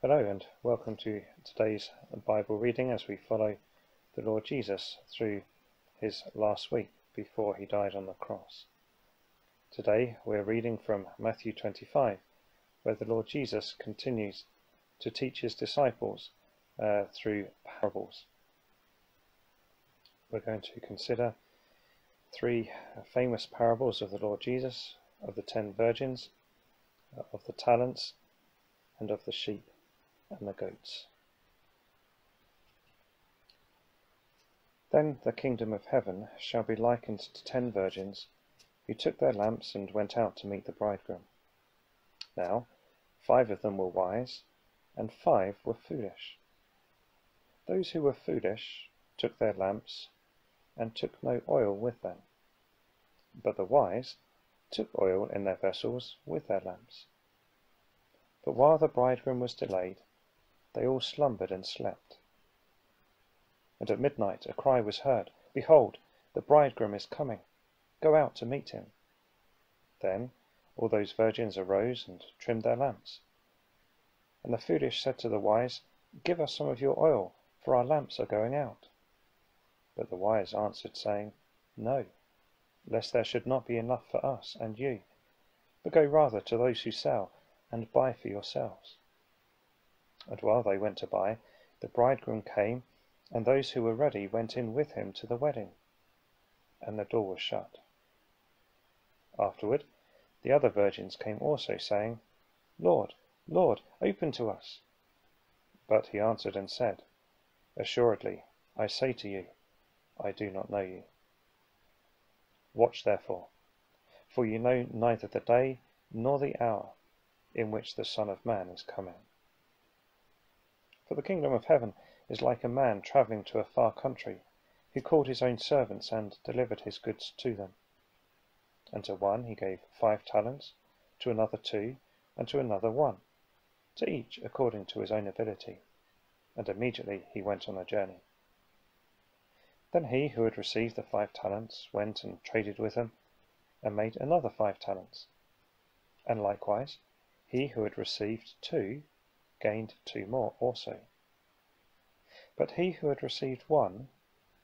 Hello and welcome to today's Bible reading as we follow the Lord Jesus through his last week before he died on the cross. Today we're reading from Matthew 25, where the Lord Jesus continues to teach his disciples uh, through parables. We're going to consider three famous parables of the Lord Jesus, of the ten virgins, of the talents, and of the sheep and the goats. Then the kingdom of heaven shall be likened to ten virgins who took their lamps and went out to meet the bridegroom. Now, five of them were wise, and five were foolish. Those who were foolish took their lamps and took no oil with them. But the wise took oil in their vessels with their lamps. But while the bridegroom was delayed, they all slumbered and slept. And at midnight a cry was heard, Behold, the bridegroom is coming, go out to meet him. Then all those virgins arose and trimmed their lamps. And the foolish said to the wise, Give us some of your oil, for our lamps are going out. But the wise answered, saying, No, lest there should not be enough for us and you, but go rather to those who sell, and buy for yourselves. And while they went to buy, the bridegroom came, and those who were ready went in with him to the wedding, and the door was shut. Afterward, the other virgins came also, saying, Lord, Lord, open to us. But he answered and said, Assuredly, I say to you, I do not know you. Watch therefore, for you know neither the day nor the hour in which the Son of Man is coming. For the kingdom of heaven is like a man travelling to a far country, who called his own servants and delivered his goods to them. And to one he gave five talents, to another two, and to another one, to each according to his own ability. And immediately he went on a journey. Then he who had received the five talents went and traded with them, and made another five talents. And likewise, he who had received two gained two more also. But he who had received one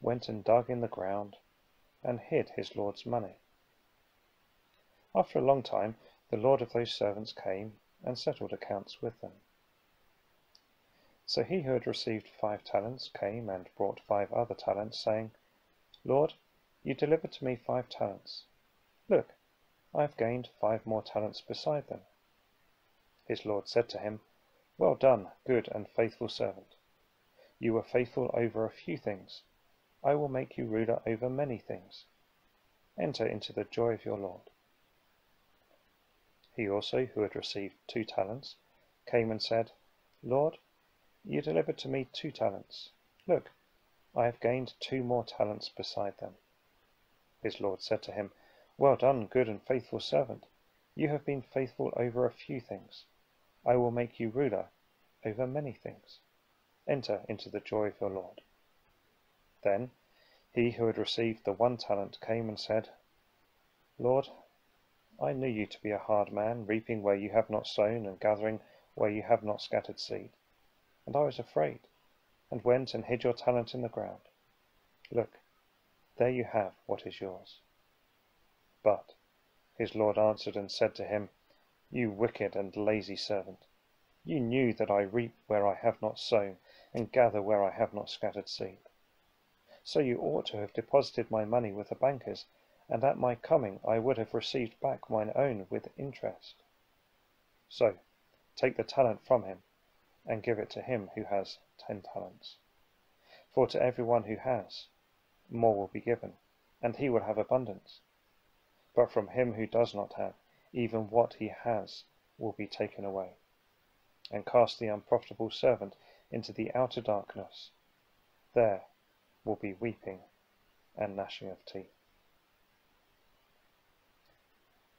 went and dug in the ground and hid his Lord's money. After a long time, the Lord of those servants came and settled accounts with them. So he who had received five talents came and brought five other talents, saying, Lord, you delivered to me five talents. Look, I have gained five more talents beside them. His Lord said to him, Well done, good and faithful servant. You were faithful over a few things. I will make you ruler over many things. Enter into the joy of your Lord. He also, who had received two talents, came and said, Lord, you delivered to me two talents. Look, I have gained two more talents beside them. His Lord said to him, Well done, good and faithful servant. You have been faithful over a few things. I will make you ruler over many things. Enter into the joy of your Lord. Then he who had received the one talent came and said, Lord, I knew you to be a hard man, reaping where you have not sown and gathering where you have not scattered seed. And I was afraid, and went and hid your talent in the ground. Look, there you have what is yours. But his Lord answered and said to him, you wicked and lazy servant, you knew that I reap where I have not sown, and gather where I have not scattered seed. So you ought to have deposited my money with the bankers, and at my coming I would have received back mine own with interest. So take the talent from him, and give it to him who has ten talents. For to every one who has, more will be given, and he will have abundance. But from him who does not have, even what he has will be taken away. And cast the unprofitable servant into the outer darkness. There will be weeping and gnashing of teeth.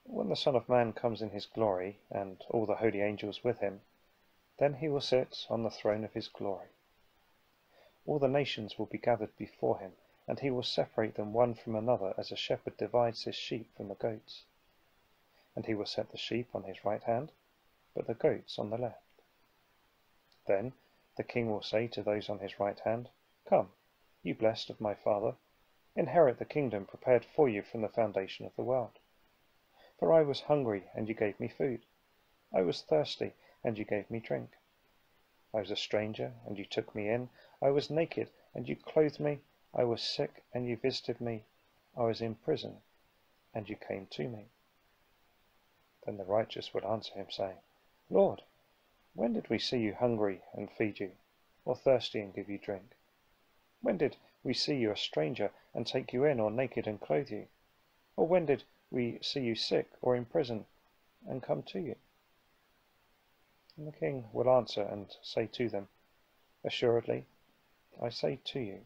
When the Son of Man comes in his glory, and all the holy angels with him, then he will sit on the throne of his glory. All the nations will be gathered before him, and he will separate them one from another as a shepherd divides his sheep from the goats and he will set the sheep on his right hand, but the goats on the left. Then the king will say to those on his right hand, Come, you blessed of my Father, inherit the kingdom prepared for you from the foundation of the world. For I was hungry, and you gave me food. I was thirsty, and you gave me drink. I was a stranger, and you took me in. I was naked, and you clothed me. I was sick, and you visited me. I was in prison, and you came to me. Then the righteous would answer him, saying, Lord, when did we see you hungry and feed you, or thirsty and give you drink? When did we see you a stranger and take you in, or naked and clothe you? Or when did we see you sick or in prison and come to you? And the king will answer and say to them, Assuredly, I say to you,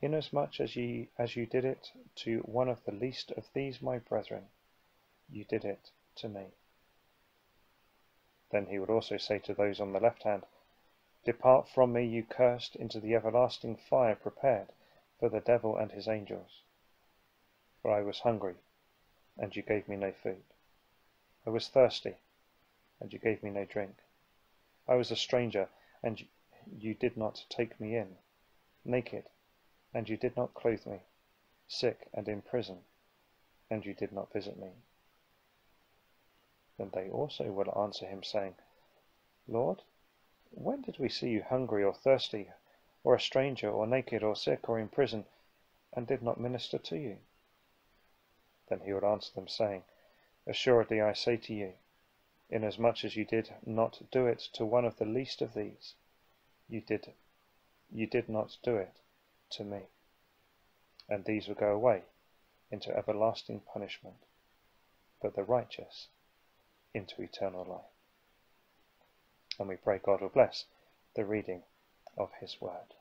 inasmuch as ye as you did it to one of the least of these my brethren, you did it to me. Then he would also say to those on the left hand, Depart from me, you cursed, into the everlasting fire prepared for the devil and his angels. For I was hungry, and you gave me no food. I was thirsty, and you gave me no drink. I was a stranger, and you did not take me in, naked, and you did not clothe me, sick and in prison, and you did not visit me. Then they also will answer him, saying, Lord, when did we see you hungry or thirsty, or a stranger, or naked, or sick, or in prison, and did not minister to you? Then he would answer them, saying, Assuredly I say to you, inasmuch as you did not do it to one of the least of these, you did, you did not do it to me. And these will go away into everlasting punishment, but the righteous into eternal life. And we pray God will bless the reading of his word.